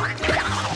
Yeah.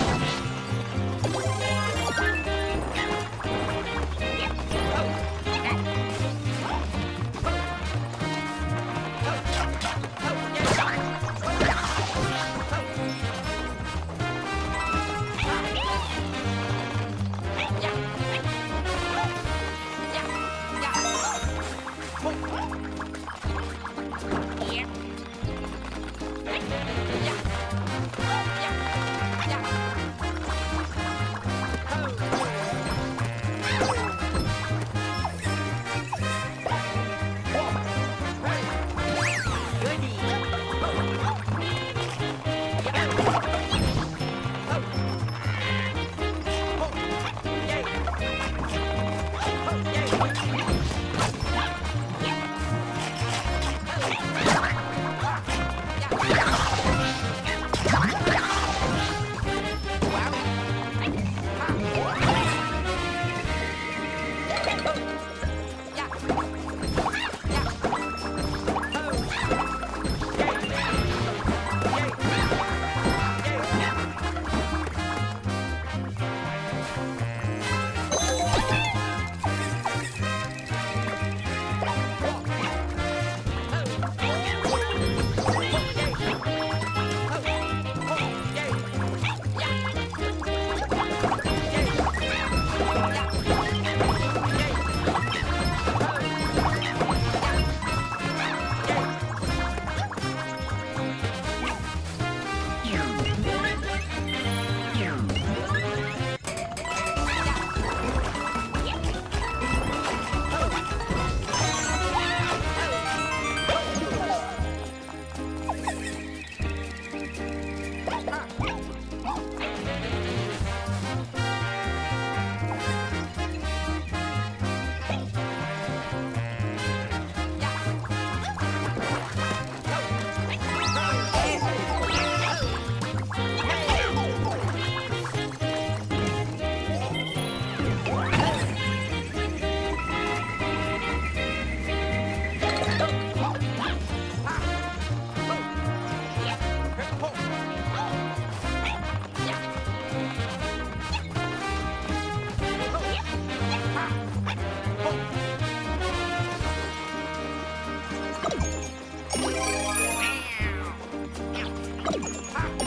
Ha!